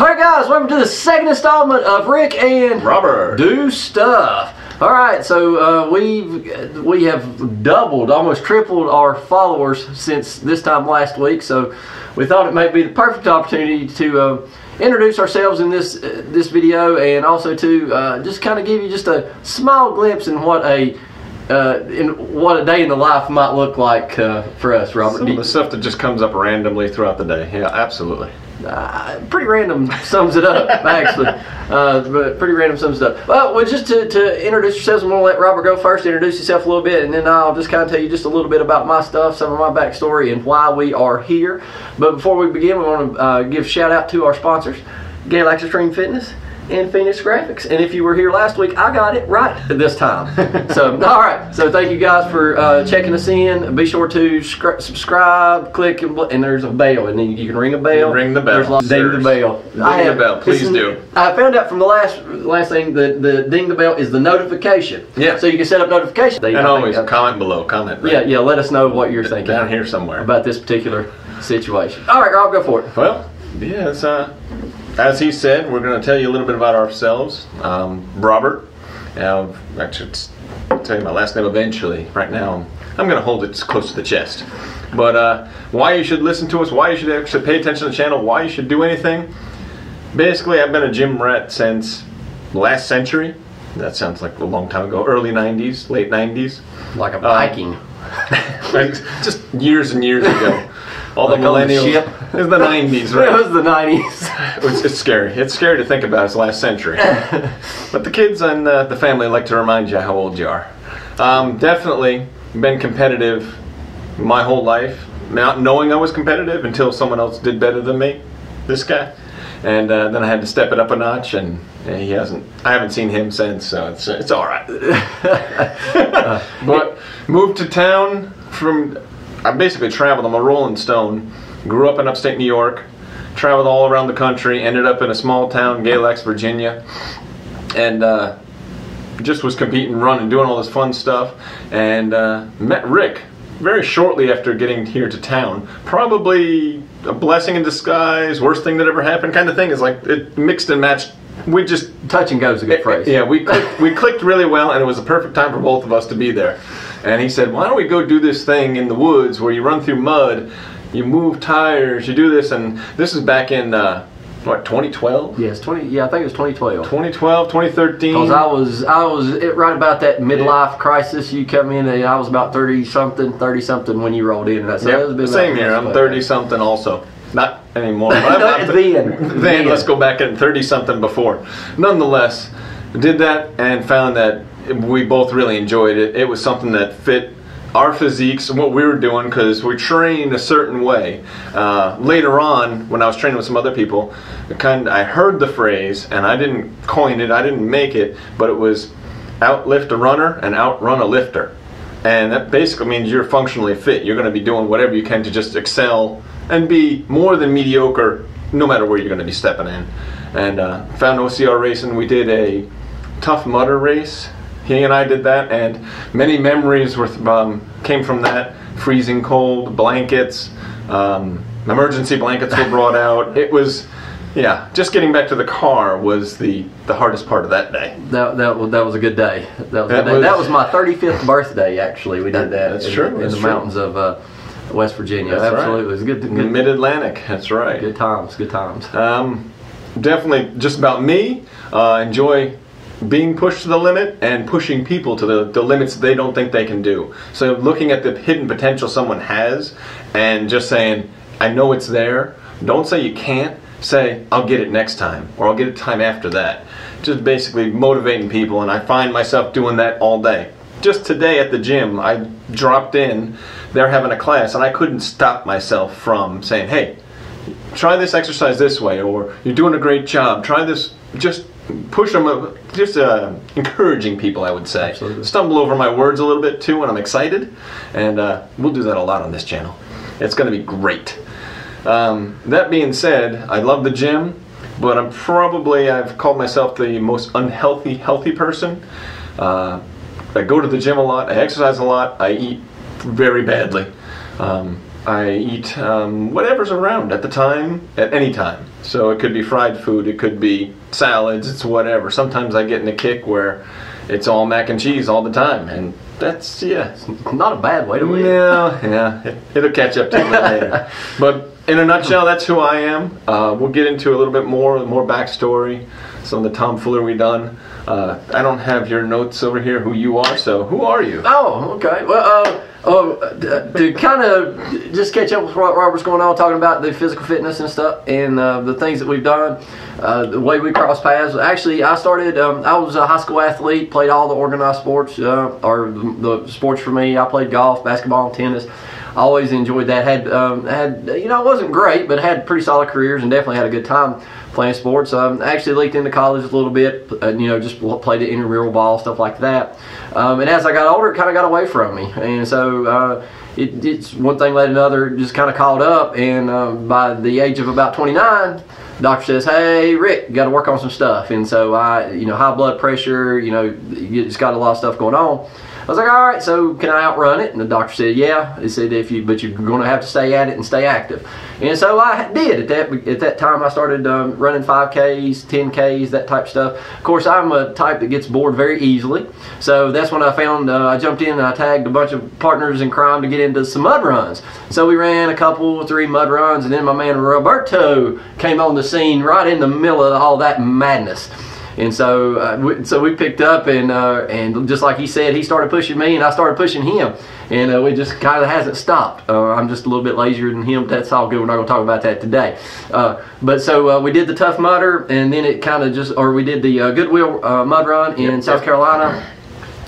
All right, guys, welcome to the second installment of Rick and Robert. Do Stuff. All right, so uh, we've we have doubled, almost tripled our followers since this time last week. So we thought it might be the perfect opportunity to uh, introduce ourselves in this uh, this video, and also to uh, just kind of give you just a small glimpse in what a uh, in what a day in the life might look like uh, for us, Robert. Some of the stuff that just comes up randomly throughout the day. Yeah, absolutely. Uh, pretty random sums it up, actually. Uh, but pretty random sums it up. Well, well just to, to introduce yourselves, I'm going to let Robert go first, introduce yourself a little bit, and then I'll just kind of tell you just a little bit about my stuff, some of my backstory, and why we are here. But before we begin, we want to uh, give shout out to our sponsors, Galax Extreme Fitness and Phoenix Graphics. And if you were here last week, I got it right this time. so, all right. So, thank you guys for uh, checking us in. Be sure to scr- subscribe, click, and, bl- and there's a bell, and then you can ring a bell. Ring the bell, There's lots- ding the bell. Ding the bell, please do. I found out from the last last thing that the ding the bell is the notification. Yeah. So you can set up notifications. And always comment below. Comment. Right yeah, yeah. Let us know what you're thinking Down here somewhere. about this particular situation. All right, Rob, go for it. Well, yeah, it's, uh, as he said, we're going to tell you a little bit about ourselves. Um, Robert, uh, actually, I'll tell you my last name eventually. Right now, I'm going to hold it close to the chest. But uh, why you should listen to us, why you should actually pay attention to the channel, why you should do anything. Basically, I've been a gym rat since last century. That sounds like a long time ago. Early 90s, late 90s. Like a Uh, Viking. Like, just years and years ago. All the millennials. ship. It was the 90s, right? it was the '90s. It's, it's scary. It's scary to think about. It's last century. but the kids and uh, the family like to remind you how old you are. Um, definitely been competitive my whole life, not knowing I was competitive until someone else did better than me. This guy, and uh, then I had to step it up a notch, and uh, he hasn't. I haven't seen him since, so it's it's all right. but moved to town from. I basically traveled. I'm a Rolling Stone. Grew up in upstate New York. Traveled all around the country. Ended up in a small town, Galax, Virginia, and uh, just was competing, running, doing all this fun stuff, and uh, met Rick very shortly after getting here to town. Probably a blessing in disguise, worst thing that ever happened, kind of thing. Is like it mixed and matched. We just Touch and go is a good phrase. yeah, we clicked, we clicked really well, and it was a perfect time for both of us to be there. And he said, "Why don't we go do this thing in the woods where you run through mud, you move tires, you do this?" And this is back in uh, what 2012, Yes, 20. Yeah, I think it was 2012. 2012, 2013. Because I was, I was it, right about that midlife crisis. You come in, and I was about thirty something, thirty something when you rolled in. And so Yep, that was same here. I'm 30 something also. Not anymore. But I'm Not not then. then let's go back at 30 something before. Nonetheless, did that and found that we both really enjoyed it. It was something that fit our physiques and what we were doing because we train a certain way. Uh, later on, when I was training with some other people, kind I heard the phrase and I didn't coin it, I didn't make it, but it was outlift a runner and outrun a lifter. And that basically means you're functionally fit. You're going to be doing whatever you can to just excel and be more than mediocre no matter where you're going to be stepping in. And uh, found OCR racing. We did a Tough Mudder race. He and I did that, and many memories were, um, came from that. Freezing cold, blankets, um, emergency blankets were brought out. It was, yeah, just getting back to the car was the, the hardest part of that day. That, that, was, that was a good day. That was, That day. was- that was my 35th birthday, actually. We did that. That's in, true, In that's the true. mountains of uh, West Virginia. That's right. Absolutely. It was good, good, Mid Atlantic, that's right. good times. Good times. Um, definitely just about me. Uh, enjoy being pushed to the limit and pushing people to the, the limits they don't think they can do. So looking at the hidden potential someone has and just saying, I know it's there. Don't say you can't. Say, I'll get it next time or I'll get it time after that. Just basically motivating people and I find myself doing that all day. Just today at the gym, I dropped in, they're having a class and I couldn't stop myself from saying, hey, try this exercise this way or you're doing a great job try this just push them just uh, encouraging people i would say. Absolutely. stumble over my words a little bit too when i'm excited. And uh, we'll do that a lot on this channel. It's going to be great. Um, that being said i love the gym but i'm probably i've called myself the most unhealthy healthy person. Uh, i go to the gym a lot i exercise a lot i eat very badly. Um, I eat um, whatever's around at the time, at any time. So it could be fried food, it could be salads, it's whatever. Sometimes I get in a kick where it's all mac and cheese all the time, and that's yeah. Not a bad way to live. Yeah, yeah, it, it'll catch up to you later. But in a nutshell, that's who I am. Uh, we'll get into a little bit more, more backstory, some of the tomfoolery we done. Uh, I don't have your notes over here. Who you are? So who are you? Oh, okay. Well, uh, oh, d- to kind of just catch up with what Robert's going on, talking about the physical fitness and stuff, and uh, the things that we've done, uh, the way we cross paths. Actually, I started. Um, I was a high school athlete, played all the organized sports, uh, or the, the sports for me. I played golf, basketball, and tennis. I always enjoyed that. Had um, had you know, it wasn't great, but had pretty solid careers and definitely had a good time playing sports. Um, actually leaked into college a little bit, uh, you know, just played the intramural ball, stuff like that. Um, and as I got older, it kind of got away from me. And so uh, it, it's one thing led another, just kind of caught up. And um, by the age of about 29, doctor says, "Hey, Rick, you got to work on some stuff." And so I, you know, high blood pressure, you know, just got a lot of stuff going on. I was like, all right, so can I outrun it? And the doctor said, yeah. He said, if you, but you're going to have to stay at it and stay active. And so I did. At that at that time, I started um, running 5Ks, 10Ks, that type of stuff. Of course, I'm a type that gets bored very easily. So that's when I found uh, I jumped in and I tagged a bunch of partners in crime to get into some mud runs. So we ran a couple, three mud runs, and then my man Roberto came on the scene right in the middle of all that madness. And so, uh, we, so we picked up, and uh, and just like he said, he started pushing me, and I started pushing him, and uh, we just kind of hasn't stopped. Uh, I'm just a little bit lazier than him. That's all good. We're not going to talk about that today. Uh, but so uh, we did the Tough Mudder, and then it kind of just, or we did the Goodwill Mud Run in yep, South yep.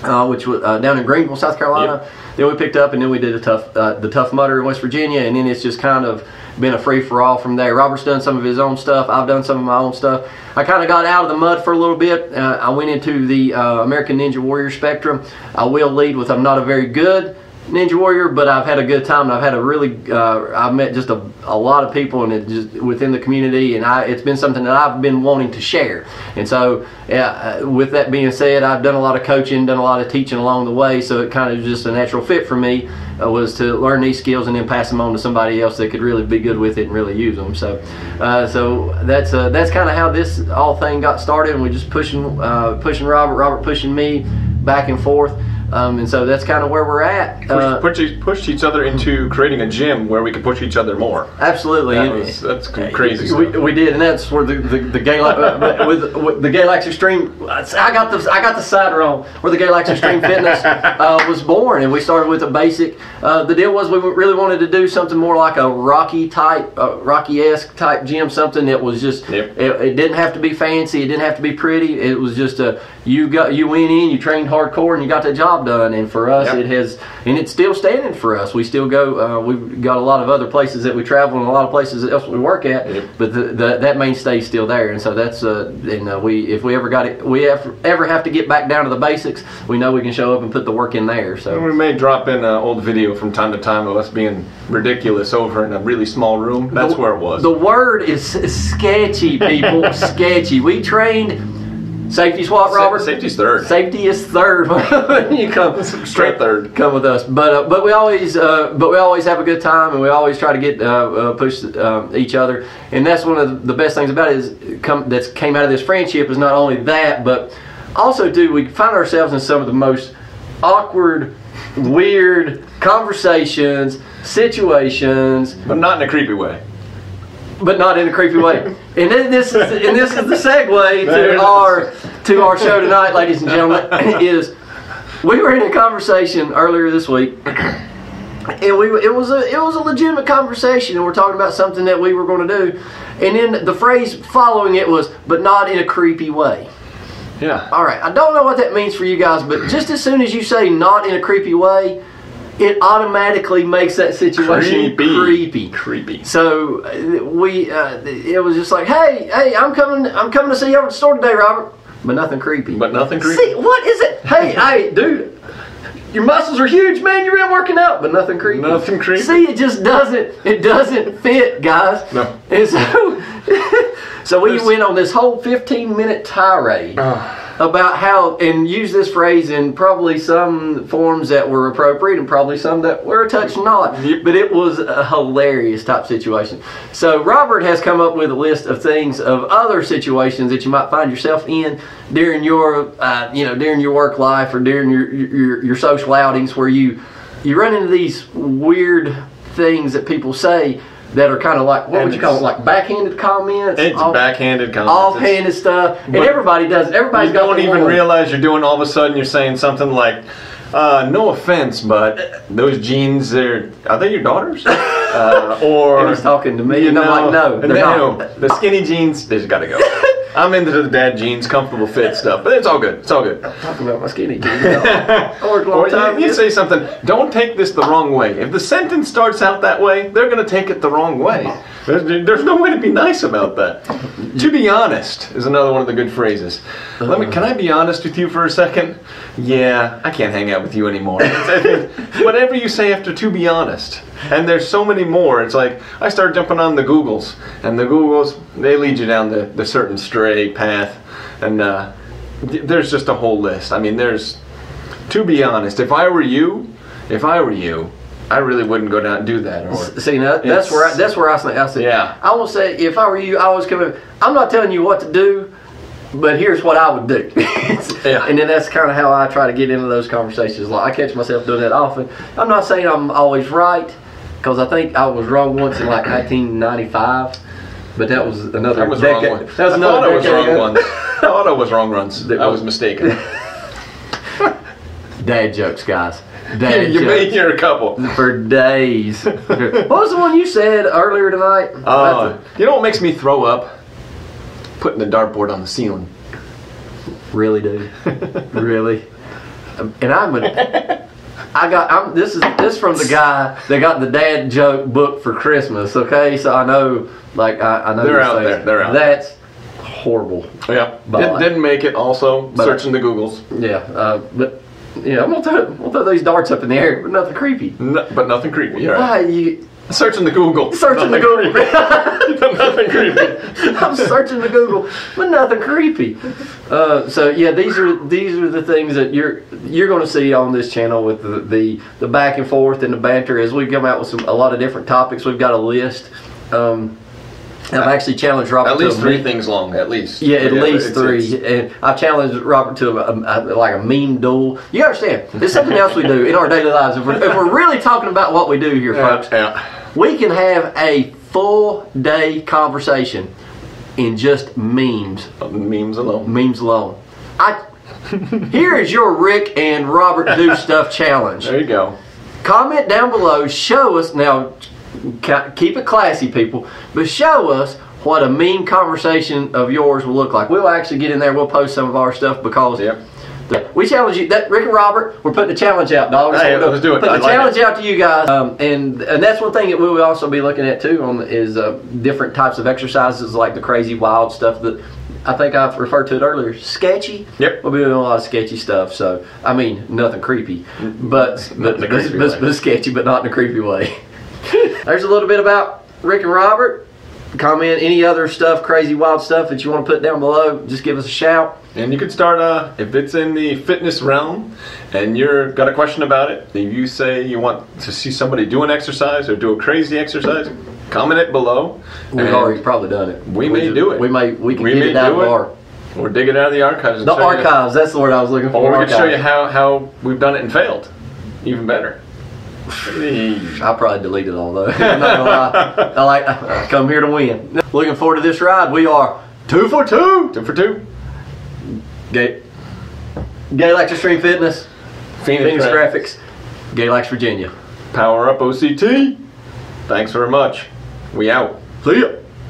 Carolina, which was down in Greenville, South Carolina. Yep. Then we picked up, and then we did the tough the Tough Mudder in West Virginia, and then it's just kind of been a free for all from there. Robert's done some of his own stuff. I've done some of my own stuff. I kind of got out of the mud for a little bit. Uh, I went into the uh, American Ninja Warrior spectrum. I will lead with I'm not a very good Ninja Warrior, but I've had a good time. And I've had a really, uh, I've met just a, a lot of people and it just within the community, and I, it's been something that I've been wanting to share. And so, yeah, uh, with that being said, I've done a lot of coaching, done a lot of teaching along the way, so it kind of just a natural fit for me uh, was to learn these skills and then pass them on to somebody else that could really be good with it and really use them. So, uh, so that's uh, that's kind of how this all thing got started, and we just pushing uh, pushing Robert, Robert pushing me back and forth. Um, and so that's kind of where we're at. Uh, push, push, pushed each other into creating a gym where we could push each other more. Absolutely, that was, that's crazy. We, we, did, and that's where the the, the gay uh, with, with, the Galax Extreme. I got the I got the side wrong where the Galax Extreme Fitness uh, was born, and we started with a basic. Uh, the deal was we really wanted to do something more like a Rocky type, uh, Rocky esque type gym, something that was just. Yep. It, it, didn't have to be fancy. It didn't have to be pretty. It was just a you got you went in, you trained hardcore, and you got the job done. And for us, yep. it has, and it's still standing for us. We still go. Uh, we've got a lot of other places that we travel, and a lot of places else we work at. Yep. But the, the, that mainstay is still there, and so that's uh, and uh, we if we ever got it, we ever, ever have to get back down to the basics, we know we can show up and put the work in there. So and we may drop in an old video from time to time of us being ridiculous over in a really small room. That's the, where it was. The word is sketchy, people. sketchy. We trained Safety's what, Robert? Safety's third. Safety is third when you come straight third. Come with us, but uh, but we always uh, but we always have a good time, and we always try to get uh, uh push um, each other, and that's one of the best things about it is come that's came out of this friendship is not only that, but also do we find ourselves in some of the most awkward, weird conversations, situations, but not in a creepy way but not in a creepy way. And this is and this is the segue to our to our show tonight, ladies and gentlemen. Is we were in a conversation earlier this week, and we it was a it was a legitimate conversation, and we're talking about something that we were going to do, and then the phrase following it was, but not in a creepy way. Yeah. All right. I don't know what that means for you guys, but just as soon as you say not in a creepy way, it automatically makes that situation creepy. creepy. Creepy. So uh, we, uh, it was just like, hey, hey, I'm coming, I'm coming to see you over at the store today, Robert. But nothing creepy. But nothing creepy. See, what is it? Hey, hey, dude. Your muscles are huge, man. You're in working out, but nothing creepy. Nothing creepy. See, it just doesn't. It doesn't fit, guys. No. And so, so we There's, went on this whole 15 minute tirade. Uh, about how and use this phrase in probably some forms that were appropriate and probably some that were a touch not. But it was a hilarious type situation. So Robert has come up with a list of things of other situations that you might find yourself in during your uh, you know during your work life or during your your, your social outings where you you run into these weird things that people say that are kind of like what And would you call it like backhanded comments It's off- backhanded comments. offhanded stuff and everybody does it. everybody's you got don't even one. realize you're doing all of a sudden you're saying something like uh, no offense but those jeans they're are they your daughters uh, or And he's talking to me, you and I'm like, no, and they're then, not. you the skinny jeans they just gotta go I'm into the dad jeans comfortable fit stuff but it's all good it's all good. Talking about my skinny jeans. Or you, you say something don't take this the wrong way. If the sentence starts out that way they're gonna take it the wrong way there's, no way to be nice about that. To be honest is another one of the good phrases. Let me can i be honest with you for a second? Yeah i can't hang out with you anymore. Whatever you say after to be honest and there's so many more it's like i start jumping on the googles and the googles they lead you down the, the certain stray path and uh, there's just a whole list. I mean there's to be honest if i were you if i were you i really wouldn't go down and do that or See, now, that's where I, that's where I say I said, Yeah. I will say if I were you, I was coming. I'm not telling you what to do, but here's what I would do. Yeah. And then that's kind of how I try to get into those conversations. Like I catch myself doing that often. I'm not saying I'm always right because I think I was wrong once in like 1995, but that was another that was decade. wrong one. That was I another thought I was decade wrong ones. I thought I was wrong runs. I was mistaken. Dad jokes, guys. Dad you jokes here a couple. for days. what was the one you said earlier tonight? Uh, you know what makes me throw up? Putting the dartboard on the ceiling. Really, dude? really? And I'm a. I got. I'm. This is this from the guy that got the dad joke book for Christmas. Okay, so I know. Like I, I know. They're out there, they're out That's horrible. Yeah. But- Did, didn't make it also. But- searching the Googles. Yeah. Uh, but yeah, I'm gonna throw, gonna throw these darts up in the air, but nothing creepy. No, but nothing creepy. You're Why you Searching the Google. searching the Google? creepy. nothing creepy. I'm searching the Google, but nothing creepy. Uh, so yeah, these are these are the things that you're you're going to see on this channel with the, the the back and forth and the banter as we come out with some a lot of different topics. We've got a list. Um, I've actually challenged Robert At to least three things long. At least. Yeah, at least it's- three. it's- and I've challenged Robert to a, a, a- like a meme duel. You understand? It's something else we do in our daily lives. If we're, if we're really talking about what we do here, folks, Yeah. we can have a full day conversation in just memes, Memes alone. memes alone. I here is your Rick and Robert do stuff challenge. There you go. Comment down below. Show us now. Keep it classy, people, but show us what a meme conversation of yours will look like. We'll actually get in there. We'll post some of our stuff because Yep. the- we challenge you. That Rick and Robert, we're putting a challenge out, dog. Hey, So let's do it. Put I the like challenge out to you guys, um, and and that's one thing that we will also be looking at too. On is uh, different types of exercises like the crazy wild stuff that. I think I've referred to it earlier. Sketchy. Yep. We'll be doing a lot of sketchy stuff. So I mean, nothing creepy, but but, in but, but- but sketchy, but not in a creepy way. There's a little bit about Rick and Robert. Comment any other stuff, crazy wild stuff that you want to put down below. Just give us a shout. And you can start uh, if it's in the fitness realm, and you're got a question about it. If you say you want to see somebody do an exercise or do a crazy exercise, comment it below. We've already probably done it. We may do it. We may we can We get it out of our Or dig it out of the archives. The show you- archives. That's the word I was looking for. or we can show you how, how we've done it and failed. Even better. I probably deleted all those. I'm not gonna lie. I like I come here to win. Looking forward to this ride. We are two for two. Two for two. Gay Galax Extreme Fitness, Phoenix, Phoenix Graphics. Graphics, Galax Virginia. Power up OCT. Thanks very much. We out. See ya.